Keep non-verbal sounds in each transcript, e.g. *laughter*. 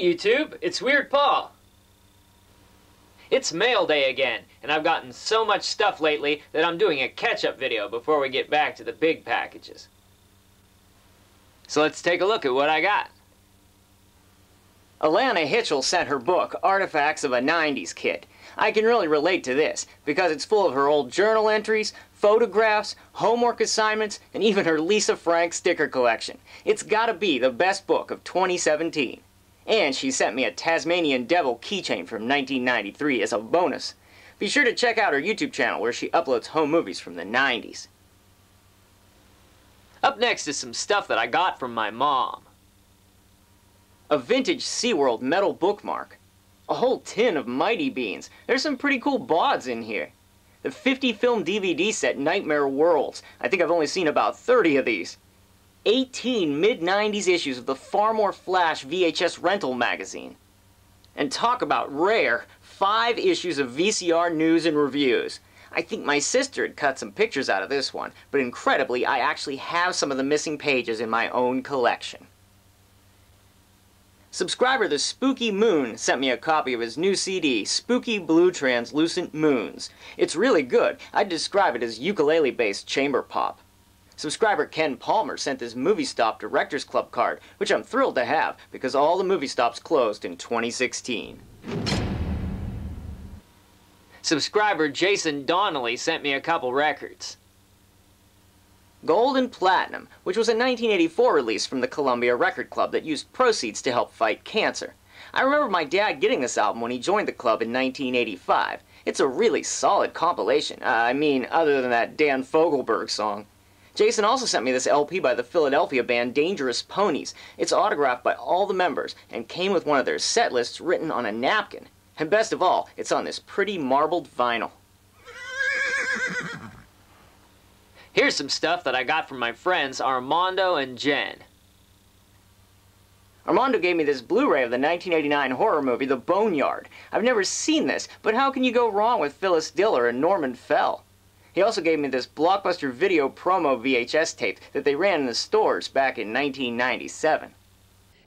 YouTube, it's Weird Paul. It's mail day again, and I've gotten so much stuff lately that I'm doing a catch-up video before we get back to the big packages. So let's take a look at what I got. Alana Hitchell sent her book, Artifacts of a 90s Kid. I can really relate to this, because it's full of her old journal entries, photographs, homework assignments, and even her Lisa Frank sticker collection. It's gotta be the best book of 2017. And she sent me a Tasmanian Devil keychain from 1993 as a bonus. Be sure to check out her YouTube channel where she uploads home movies from the 90s. Up next is some stuff that I got from my mom. A vintage SeaWorld metal bookmark. A whole tin of Mighty Beans. There's some pretty cool bods in here. The 50 film DVD set Nightmare Worlds. I think I've only seen about 30 of these. 18 mid-90s issues of the Far More Flash VHS rental magazine. And talk about rare, five issues of VCR news and reviews. I think my sister had cut some pictures out of this one, but incredibly, I actually have some of the missing pages in my own collection. Subscriber The Spookie Moon sent me a copy of his new CD, Spooky Blue Translucent Moons. It's really good. I'd describe it as ukulele-based chamber pop. Subscriber Ken Palmer sent this Movie Stop Directors Club card, which I'm thrilled to have because all the movie stops closed in 2016. Subscriber Jason Donnelly sent me a couple records. Gold and Platinum, which was a 1984 release from the Columbia Record Club that used proceeds to help fight cancer. I remember my dad getting this album when he joined the club in 1985. It's a really solid compilation. Uh, I mean, other than that Dan Fogelberg song. Jason also sent me this LP by the Philadelphia band Dangerous Ponies. It's autographed by all the members and came with one of their set lists written on a napkin. And best of all, it's on this pretty marbled vinyl. *laughs* Here's some stuff that I got from my friends Armando and Jen. Armando gave me this Blu-ray of the 1989 horror movie The Boneyard. I've never seen this, but how can you go wrong with Phyllis Diller and Norman Fell? He also gave me this Blockbuster Video promo VHS tape that they ran in the stores back in 1997.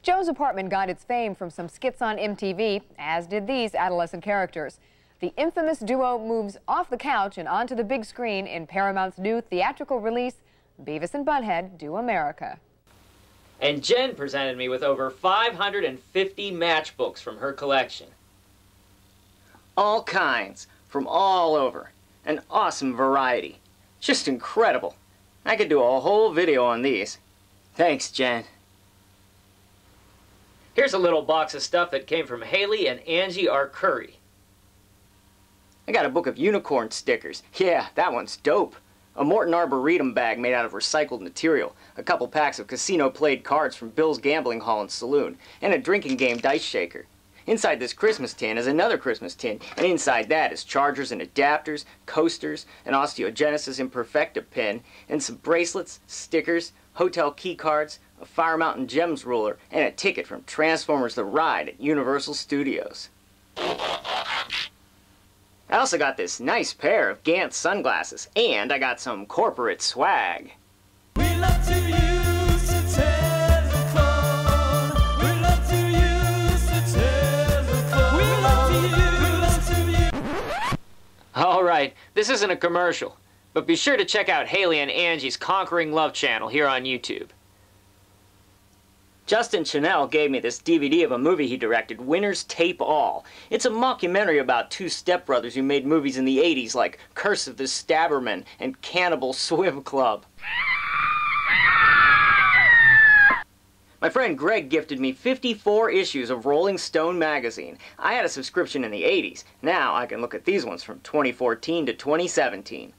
Joe's apartment got its fame from some skits on MTV, as did these adolescent characters. The infamous duo moves off the couch and onto the big screen in Paramount's new theatrical release, Beavis and Butthead Do America. And Jen presented me with over 550 matchbooks from her collection. All kinds, from all over. An awesome variety. Just incredible. I could do a whole video on these. Thanks, Jen. Here's a little box of stuff that came from Haley and Angie Arcuri. I got a book of unicorn stickers. Yeah, that one's dope. A Morton Arboretum bag made out of recycled material, a couple packs of casino played cards from Bill's Gambling Hall and Saloon, and a drinking game dice shaker. Inside this Christmas tin is another Christmas tin, and inside that is chargers and adapters, coasters, an Osteogenesis Imperfecta pin, and some bracelets, stickers, hotel key cards, a Fire Mountain Gems ruler, and a ticket from Transformers The Ride at Universal Studios. I also got this nice pair of Gant sunglasses, and I got some corporate swag. This isn't a commercial, but be sure to check out Haley and Angie's Conquering Love channel here on YouTube. Justin Chanel gave me this DVD of a movie he directed, Winners Tape All. It's a mockumentary about two stepbrothers who made movies in the 80s like Curse of the Stabberman and Cannibal *laughs* Swim Club. My friend Greg gifted me 54 issues of Rolling Stone magazine. I had a subscription in the 80s. Now I can look at these ones from 2014 to 2017.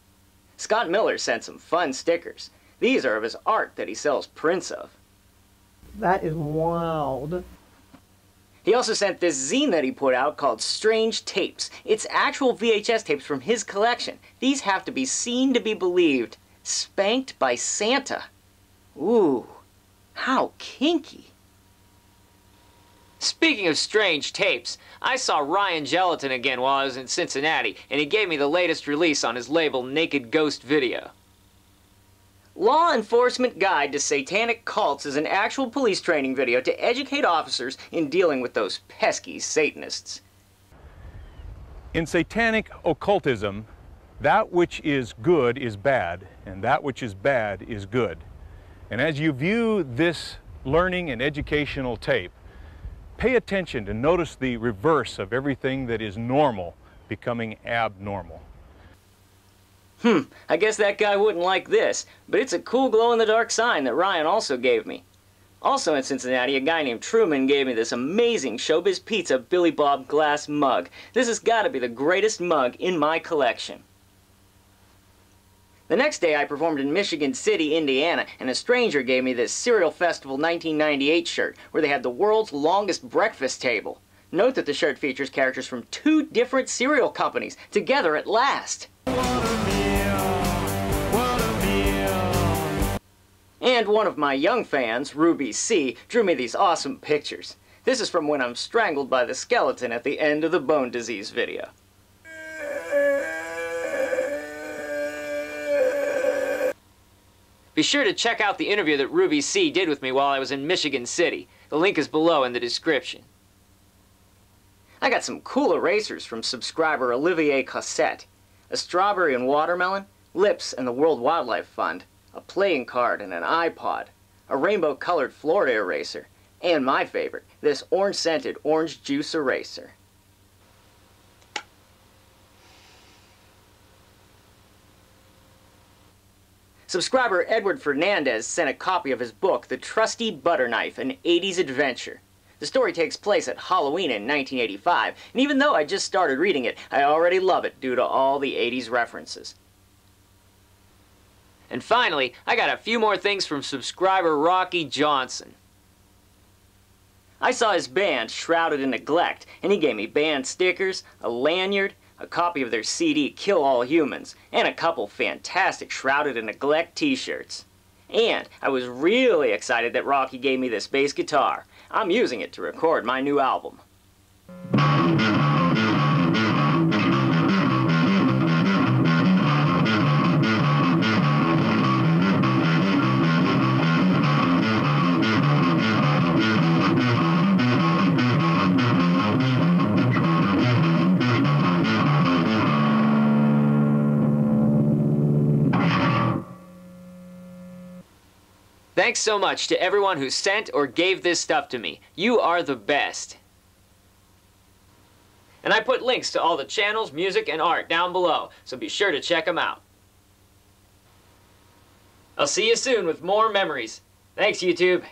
Scott Miller sent some fun stickers. These are of his art that he sells prints of. That is wild. He also sent this zine that he put out called Strange Tapes. It's actual VHS tapes from his collection. These have to be seen to be believed. Spanked by Santa. Ooh, how kinky. Speaking of strange tapes, I saw Ryan Gelatin again while I was in Cincinnati, and he gave me the latest release on his label Naked Ghost Video. Law Enforcement Guide to Satanic Cults is an actual police training video to educate officers in dealing with those pesky Satanists. In satanic occultism, that which is good is bad, and that which is bad is good. And as you view this learning and educational tape, pay attention to notice the reverse of everything that is normal becoming abnormal. Hmm, I guess that guy wouldn't like this, but it's a cool glow-in-the-dark sign that Ryan also gave me. Also in Cincinnati, a guy named Truman gave me this amazing Showbiz Pizza Billy Bob glass mug. This has got to be the greatest mug in my collection. The next day I performed in Michigan City, Indiana, and a stranger gave me this Cereal Festival 1998 shirt, where they had the world's longest breakfast table. Note that the shirt features characters from two different cereal companies, together at last. And one of my young fans, Ruby C, drew me these awesome pictures. This is from when I'm strangled by the skeleton at the end of the bone disease video. Be sure to check out the interview that Ruby C did with me while I was in Michigan City. The link is below in the description. I got some cool erasers from subscriber Olivier Cossette. A strawberry and watermelon, lips and the World Wildlife Fund, a playing card and an iPod, a rainbow-colored Florida eraser, and my favorite, this orange-scented orange juice eraser. Subscriber Edward Fernandez sent a copy of his book, The Trusty Butter Knife, an 80s Adventure. The story takes place at Halloween in 1985, and even though I just started reading it, I already love it due to all the 80s references. And finally, I got a few more things from subscriber Rocky Johnson. I saw his band, Shrouded in Neglect, and he gave me band stickers, a lanyard, a copy of their CD, Kill All Humans, and a couple fantastic Shrouded in Neglect t-shirts. And I was really excited that Rocky gave me this bass guitar. I'm using it to record my new album. Thanks so much to everyone who sent or gave this stuff to me. You are the best. And I put links to all the channels, music, and art down below, so be sure to check them out. I'll see you soon with more memories. Thanks, YouTube.